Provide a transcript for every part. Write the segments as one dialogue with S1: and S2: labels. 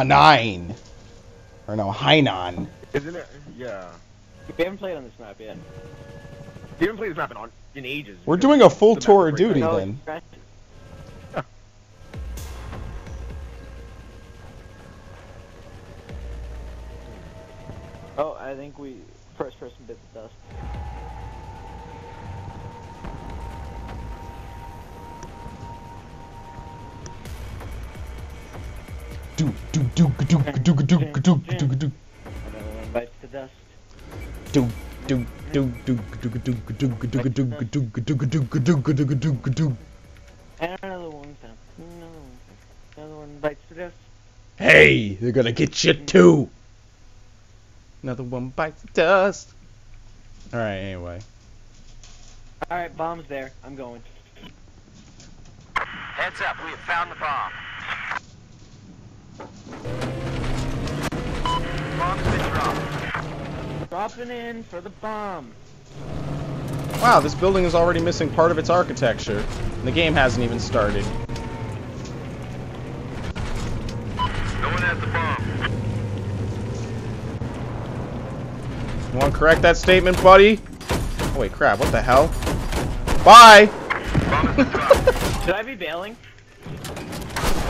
S1: Hanine. Or no, Hainan.
S2: Isn't it? Yeah.
S3: We haven't played on this map yet.
S2: You haven't played this map in, on, in ages.
S1: We're
S2: because
S1: doing a full tour of
S2: great.
S1: duty
S3: No,
S1: then.
S3: it's. Oh, I think we first person bit the dust.
S1: Do do do do do do do do do do
S3: Another one bites the dust.
S1: do do do do do do do do do do do do do do do do
S3: And another one down. Another one. Another one bites the dust.
S1: Hey, they're gonna get you too. Another one bites the dust. All right. Anyway.
S3: All right, bomb's there. I'm going.
S4: Heads up, we have found the bomb. Bomb's been dropped.
S3: Dropping in for the bomb.
S1: Wow, this building is already missing part of its architecture. And the game hasn't even started.
S4: No one has the bomb.
S1: You want to correct that statement, buddy? Oh, wait, crap. What the hell? Bye.
S4: Bomb has been dropped.
S3: Should I be bailing?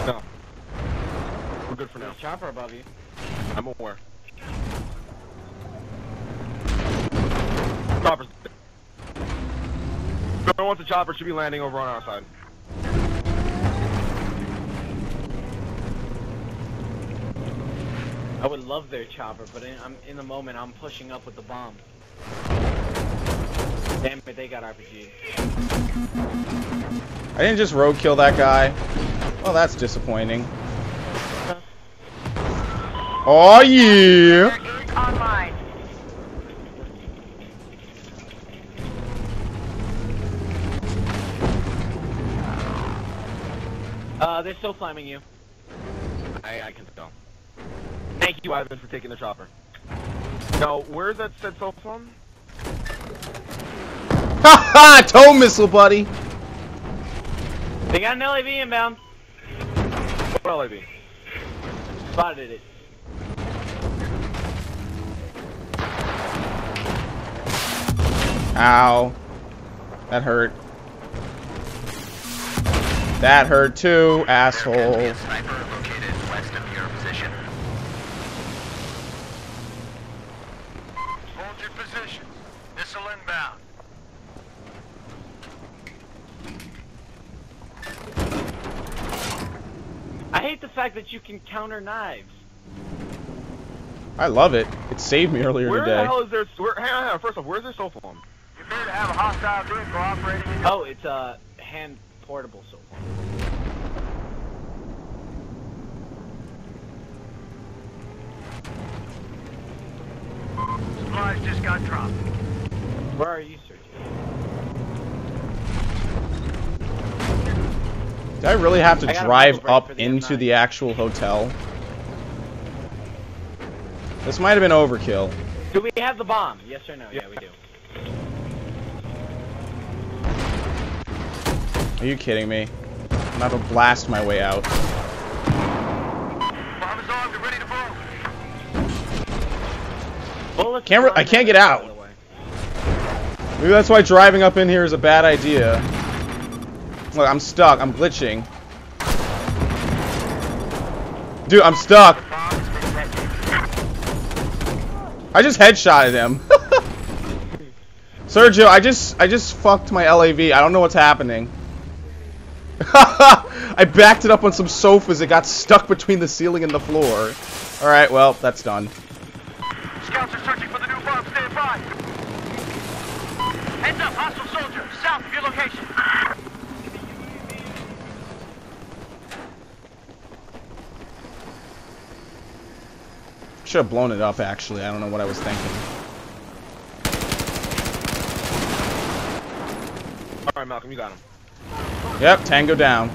S2: No. We're good for now.
S3: There's a chopper above you.
S2: I'm aware. Choppers. Whoever wants a chopper should be landing over on our side.
S3: I would love their chopper, but in, I'm in the moment. I'm pushing up with the bomb. Damn it, they got RPG.
S1: I didn't just roadkill that guy. Well, that's disappointing. Oh, yeah.
S4: Barrier is online.
S3: Uh, they're still climbing you.
S2: I, I can tell. Thank you, Ivan, for taking the chopper. No, where's that said cell phone?
S1: Ha ha! Tow missile, buddy.
S3: They got an LAV inbound.
S2: What LAV?
S3: Spotted it.
S1: Ow. That hurt. That hurt too, asshole.
S4: Sniper located west of your position. Hold your position. Missile inbound.
S3: I hate the fact that you can counter knives.
S1: I love it. It saved me earlier
S2: Where the
S1: today.
S2: hell is there? Where, hang on, hang on. First off, where's their cell phone?
S4: You appear to have a hostile vehicle operating in
S3: Oh, it's a hand portable so far.
S4: supplies just got dropped.
S3: Where are you, Sergio?
S1: Did I really have to drive up
S3: the
S1: into
S3: M9.
S1: the actual hotel? This might have been overkill.
S3: Do we have the bomb? Yes or no? Yeah, we do.
S1: Are you kidding me? I'm about to blast my way out.
S4: Bomb is armed and ready to blow.
S3: Bullets
S1: Can't I can't get out. Maybe that's why driving up in here is a bad idea. Look, I'm stuck. I'm glitching. Dude, I'm stuck.
S4: Bomb has been detonated.
S1: I just headshotted him. Sergio, I just I just fucked my LAV. I don't know what's happening. I backed it up on some sofas. It got stuck between the ceiling and the floor. All right, well, that's done.
S4: Scouts are searching for the new bomb. Stand by. Heads up, hostile soldier, south of your location.
S1: Should have blown it up, actually. I don't know what I was thinking.
S2: All right, Malcolm, you got him.
S1: Yep, tango down.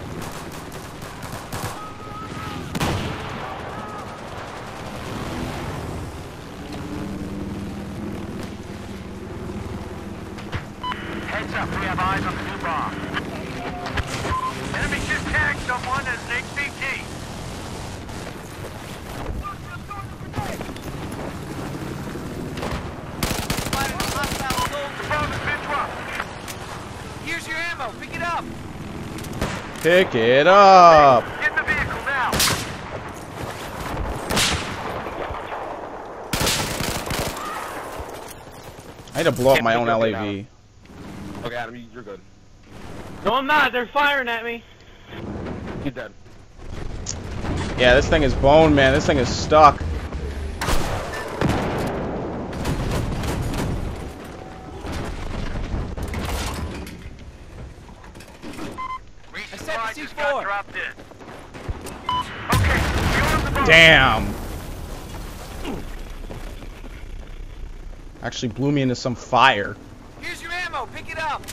S4: Heads up, we have eyes on the new bomb. Enemy just tagged someone as an HVT. Here's your ammo. Pick it up.
S1: Pick it up.
S4: Get in the vehicle now.
S1: I had to blow up my own
S2: up the
S1: LAV.
S2: Okay, Adam, you- you're good.
S3: No, I'm not. They're firing at me.
S2: He's dead.
S1: Yeah, this thing is bone, man. This thing is stuck.
S4: Resupply just got dropped in. Okay, fuel the boat.
S1: Damn. Actually blew me into some fire.
S4: Here's your ammo. Pick it up.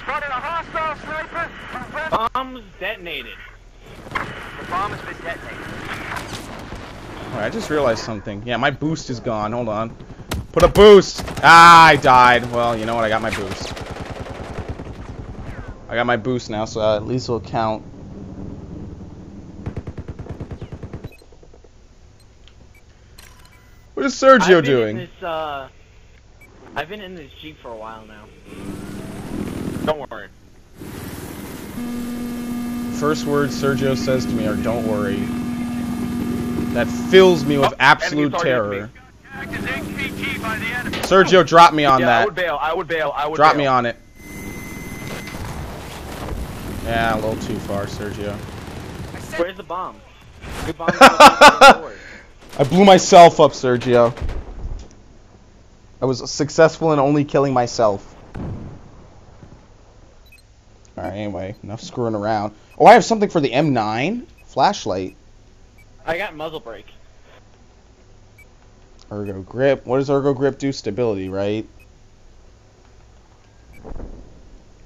S4: Spotted a hostile sniper. Prevent-
S3: Bombs detonated.
S4: The bomb has been detonated.
S1: Alright, I just realized something. Yeah, my boost is gone. Hold on. Put a boost! Ah, I died. Well, you know what? I got my boost. I got my boost now, so uh, at least it'll count. What is Sergio
S3: I've
S1: doing?
S3: This, uh, I've been in this jeep for a while now.
S2: Don't worry.
S1: First words Sergio says to me are "Don't worry." That fills me with
S2: Oh,
S1: absolute terror.
S4: Act as HPT by the enemy.
S1: Sergio, drop me on
S2: yeah, I would bail. I would bail. I would
S1: Drop
S2: bail.
S1: me on it. Yeah, a little too far, Sergio.
S3: Where's the bomb? The bomb's on board.
S1: I blew myself up, Sergio. I was successful in only killing myself. Alright, anyway, enough screwing around. Oh, I have something for the M9? Flashlight.
S3: I got muzzle brake.
S1: Ergo grip. What does ergo grip do? Stability, right?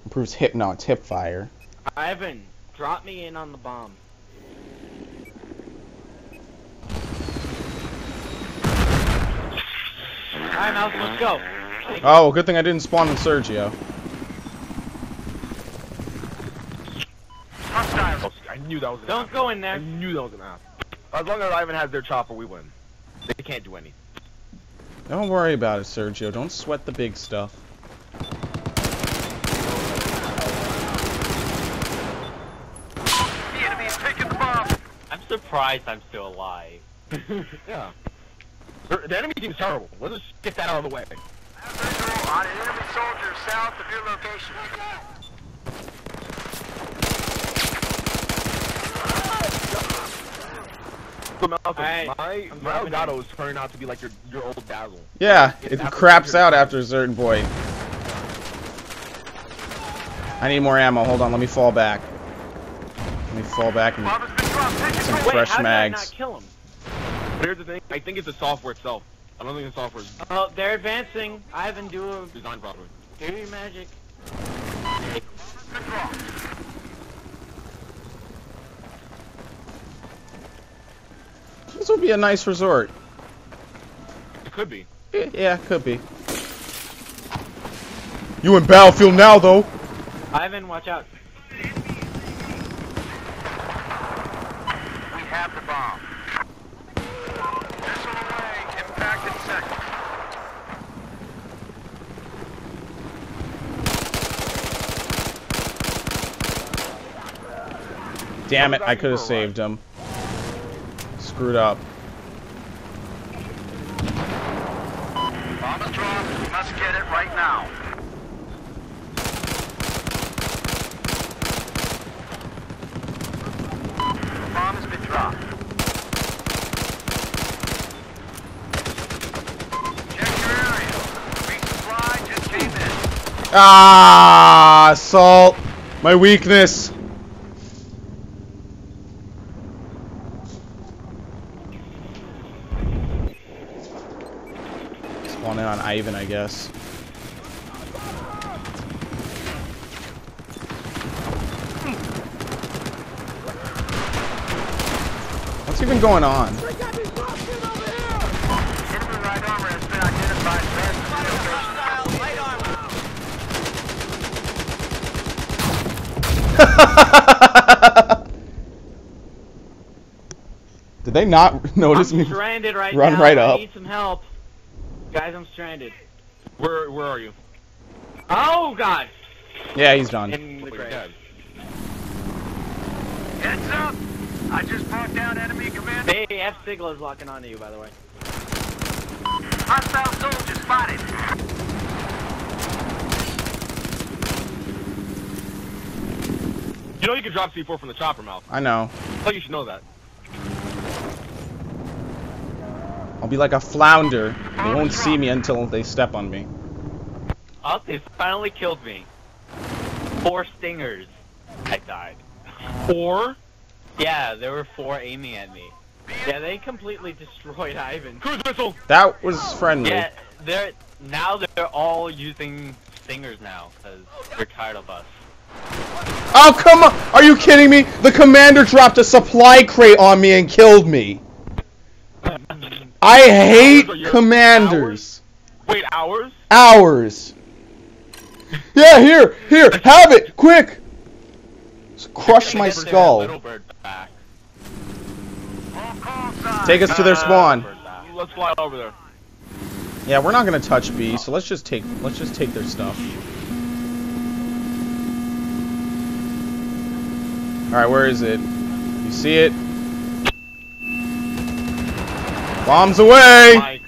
S1: Improves hip. No, it's hip fire.
S3: Ivan, drop me in on the bomb. Alright, Mouse, let's go.
S1: Oh, good thing I didn't spawn in Sergio.
S4: Hostiles.
S2: I knew that was
S3: Don't
S2: happen.
S3: go in there.
S2: I knew that was gonna happen. As long as Ivan has their chopper, we win. They can't do anything.
S1: Don't worry about it, Sergio. Don't sweat the big stuff.
S4: The enemy is taking the bomb.
S3: I'm surprised I'm still alive.
S2: Yeah. The the enemy team's terrible. Let's just get that out of the way.
S4: Visual on an enemy soldier south of your location.
S2: So, Malcolm,
S3: Alright,
S2: my, my
S3: dropping
S2: Elgato is turning out to be like your, your old Dazzle.
S1: Yeah, it
S2: after
S1: craps out after a certain point. I need more ammo. Hold on, let me fall back. Let me fall back and
S4: Bomb has been dropped. Take
S1: Some
S3: Wait,
S1: fresh
S3: how did I
S1: mags.
S3: not kill him?
S2: Here's the thing, I think it's the software itself. I don't think the software is
S3: Oh, they're advancing. Ivan, do a
S2: designed properly.
S3: do your magic.
S1: This would be a nice resort.
S2: It could be.
S1: Yeah, could be. You in Battlefield now, though.
S3: Ivan, watch out.
S4: We have the bomb. Missile away. Impact in seconds.
S1: Damn it, I could have
S2: for a ride.
S1: saved him. Screwed up.
S4: Bomb is dropped. We must get it right now. Bomb has been dropped. Check your area. Resupply just came in.
S1: Ah, salt. My weakness. Spawn in on Ivan, I guess. What's even going on?
S4: Enemy light armor has been identified. Advance to the location.
S1: Did they not notice
S3: I'm
S1: me?
S3: stranded right
S1: Run
S3: now.
S1: right
S3: I
S1: up.
S3: need some help. Guys, I'm stranded.
S2: Where where are you?
S3: Oh god!
S1: Yeah, he's done.
S3: In the grave.
S4: Heads up! I just brought down enemy commander.
S3: Hey, F Sigla is locking onto you, by the way.
S4: Hostile soldier spotted.
S2: You know you can drop C4 from the chopper mouth.
S1: I know.
S2: I thought you should know that.
S1: I'll be like a flounder. They won't see me until they step on me.
S5: Oh, they finally killed me. Four stingers. I died.
S2: Four?
S5: Yeah, there were four aiming at me.
S3: Yeah, they completely destroyed Ivan.
S2: cruise missile.
S1: That was friendly.
S5: Yeah, they're now they're all using stingers now because they're tired of us.
S1: Oh, come on! Are you kidding me? The commander dropped a supply crate on me and killed me. I hate
S2: Hours or your-
S1: commanders.
S2: Wait, hours?
S1: Hours. Yeah, here, here, have it, quick. Just Crush my skull.
S5: Little bird back.
S4: All call signs.
S1: Take us to their spawn.
S2: Let's fly over there.
S1: Yeah, we're not gonna touch B, so let's just take let's just take their stuff. All right, where is it? You see it? Bombs away!
S2: Mike.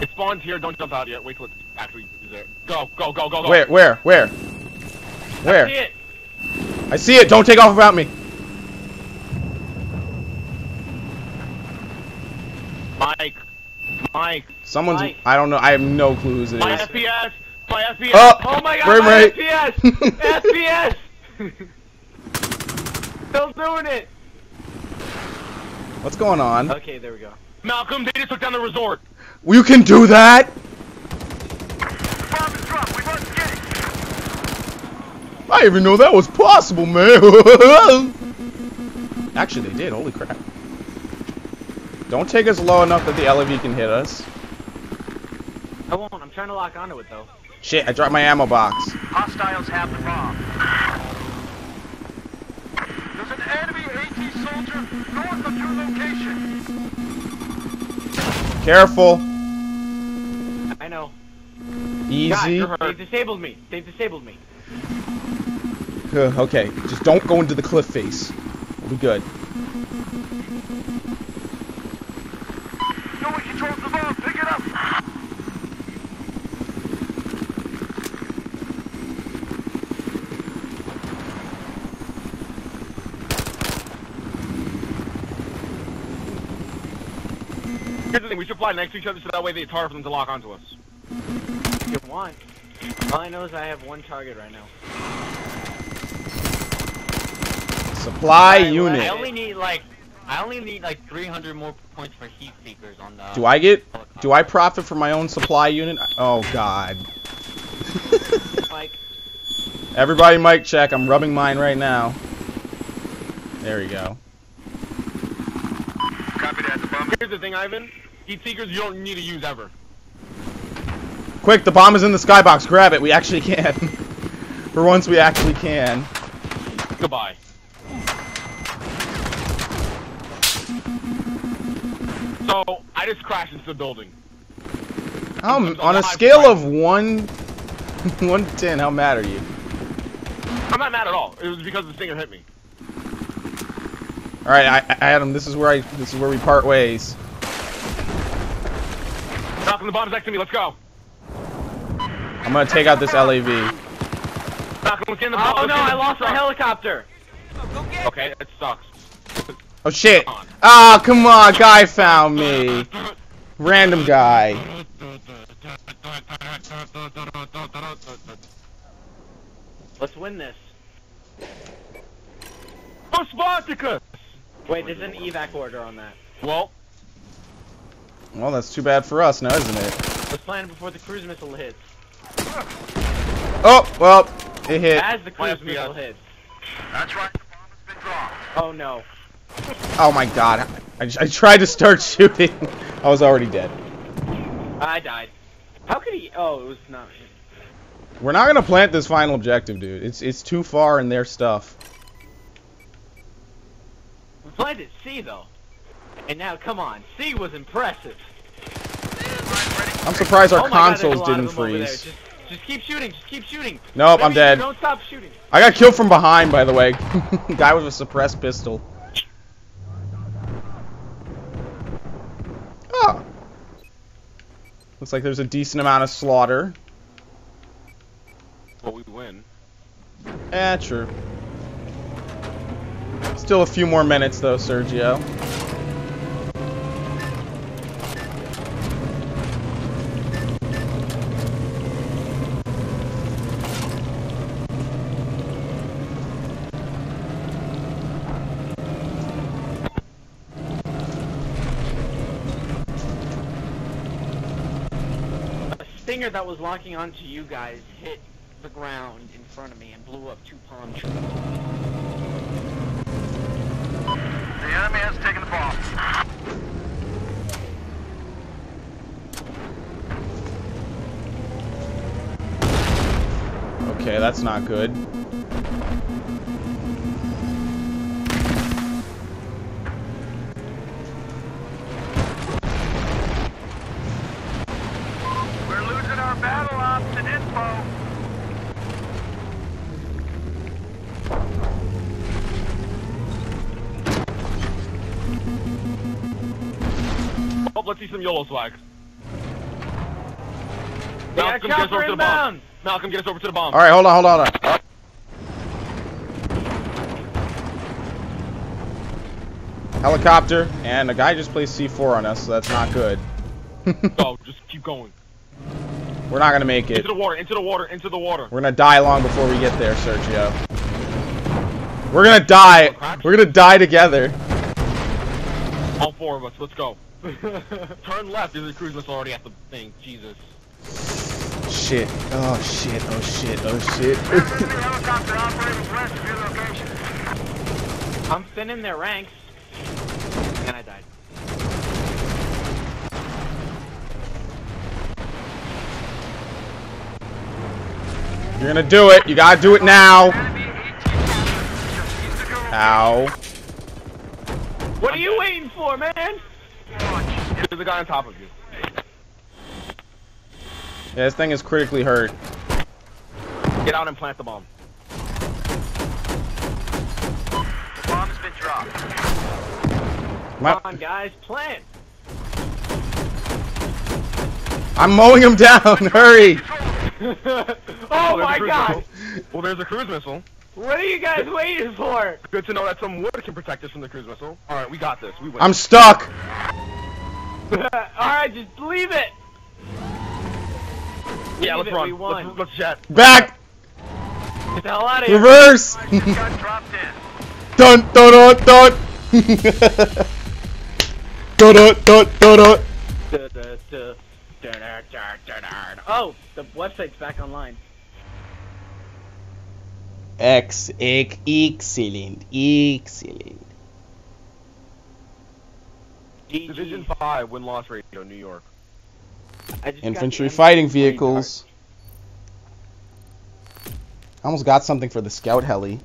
S2: It spawns here. Don't jump out yet. Wait till it actually is there. Go, go, go, go, go.
S1: Where, where, where? Where?
S3: I See it!
S1: I see it. Don't take off without me.
S2: Mike. Mike.
S1: Someone's.
S3: Mike.
S1: I don't know. I have no clue whose it
S2: My. FPS. My FPS.
S1: Oh,
S3: Oh my god,
S1: frame
S3: my
S1: rate.
S3: FPS! FPS! Still doing it!
S1: What's going on?
S3: Okay, there we go.
S2: Malcolm, they just took down the resort.
S1: You can do that?
S4: Bomb is dropped. We must get it.
S1: I didn't even know that was possible, man. Actually, they did. Holy crap. Don't take us low enough that the LAV can hit us.
S3: I won't, I'm trying to lock onto it though.
S1: Shit, I dropped my ammo box.
S4: Hostiles have the bomb. There's an enemy AT soldier north of your location.
S1: Careful.
S3: I know.
S1: Easy.
S3: God, they've disabled me. They've disabled me.
S1: Okay, just don't go into the cliff face. We'll be good.
S4: No one controls the bomb. Pick it up.
S2: Here's the thing. We should fly next to each other so that way it's harder for them to lock onto us.
S3: If you want. All I know is I have one target right now.
S1: Supply
S3: Alright, well,
S1: unit.
S5: I only need like I only need like 300 more points for heat seekers on the.
S1: Do I get?
S5: helicopter.
S1: Do I profit from my own supply unit? Oh God.
S3: Like,
S1: Everybody, mic check. I'm rubbing mine right now. There we go.
S4: Copy that. The bomb.
S2: Here's the thing, Ivan. Heat seekers you don't need to use ever.
S1: Quick, the bomb is in the skybox. Grab it. We actually can. For once, we actually can.
S2: Goodbye. So I just crashed into the building.
S1: Um, on a scale of one, one to ten, how mad are you?
S2: I'm not mad at all. It was because the stinger hit me.
S1: All right, I, I, Adam. This is where I. This is where we part ways.
S2: Malcolm, the bomb's next to me. Let's go.
S1: I'm gonna take out this LAV.
S2: Malcolm, let's in the bomb.
S3: oh no, I lost my helicopter!
S2: Okay, it sucks.
S1: Oh shit!
S2: Come on.
S1: Ah, come on, guy found me. Random guy.
S3: Let's win this.
S2: Oh, Spartacus!
S3: Wait, there's an evac order on that.
S2: Well,
S1: Well, that's too bad for us now, isn't it?
S3: Let's plan before the cruise missile hits.
S1: Oh, well, it hit.
S3: As the cruise missile hits.
S4: That's right. The bomb has been dropped.
S3: Oh no.
S1: Oh my god. I, I tried to start shooting. I was already dead.
S3: I died. How could he? Oh, it was not.
S1: We're not gonna plant this final objective, dude. It's it's too far in their stuff.
S3: We planted C though. And now, come on, C was impressive.
S1: I'm surprised our
S5: oh my God,
S1: consoles didn't
S5: them over there.
S1: freeze.
S5: Just, just keep shooting. Just keep shooting.
S1: Nope, I'm dead.
S5: Don't stop shooting.
S1: I got killed from behind, by the way. Guy with a suppressed pistol. Oh. Looks like there's a decent amount of slaughter.
S2: Well, we win.
S1: Eh, true. Still a few more minutes, though, Sergio.
S3: Stinger that was locking onto you guys hit the ground in front of me and blew up two palm trees.
S4: The enemy has taken the bomb.
S1: Okay, that's not good.
S2: Let's see some YOLO swag. Malcolm,
S5: got
S2: get us over to the bomb. Malcolm, get us over to the bomb.
S1: Alright, hold on, hold on. hold on. Helicopter, and the guy just placed C4 on us, so that's not good.
S2: Go, just keep going.
S1: We're not gonna make it.
S2: Into the water, into the water, into the water.
S1: We're gonna die long before we get there, Sergio. We're gonna die. We're gonna die together.
S2: All four of us, let's go. Turn left, there's a cruise missile already at the thing. Jesus.
S1: Shit. Oh shit. Oh shit. Oh shit.
S4: Enemy helicopter operating west of your location.
S3: I'm thinning their ranks. And I died.
S1: You're gonna do it. You gotta do it now.
S4: Enemy 18 just east of your location.
S1: Ow.
S5: What are you waiting for, man?
S2: There's a guy on top of you.
S1: Yeah, this thing is critically hurt.
S2: Get out and plant the bomb.
S4: The bomb's been dropped.
S1: My-
S5: Come on, guys, plant.
S1: I'm mowing him down. Hurry.
S5: oh
S2: there's
S5: my God!
S2: missile. Well, there's a cruise missile.
S5: What are you guys waiting for?
S2: Good to know that some wood can protect us from the cruise missile. Alright, we got this. We win.
S1: I'm stuck.
S5: Alright, just leave it.
S2: yeah,
S5: leave
S2: let's
S5: it,
S2: run.
S5: we won.
S2: Let's, let's jet.
S1: Back.
S5: Get the hell out of here.
S1: Reverse.
S4: Got dropped in.
S1: dun dun dun dun. dun dun dun dun dun.
S3: Oh, the website's back online.
S1: Ex, ex, excellent, excellent.
S3: GG.
S2: Division 5, win-loss ratio, New York.
S3: I just got
S1: Infantry fighting vehicles. I almost got something for the scout heli.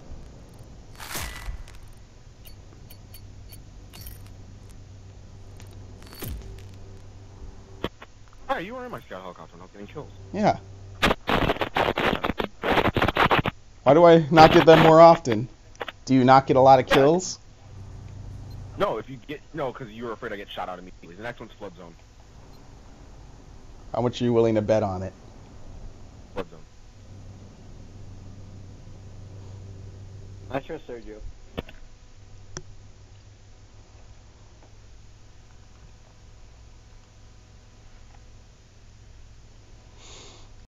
S2: Alright, you were in my scout helicopter, not getting kills.
S1: Yeah. Why do I not get them more often? Do you not get a lot of kills?
S2: No, if you get no, because you were afraid I get shot out immediately. The next one's flood zone.
S1: How much are you willing to bet on it?
S2: Flood zone.
S3: I trust Sergio.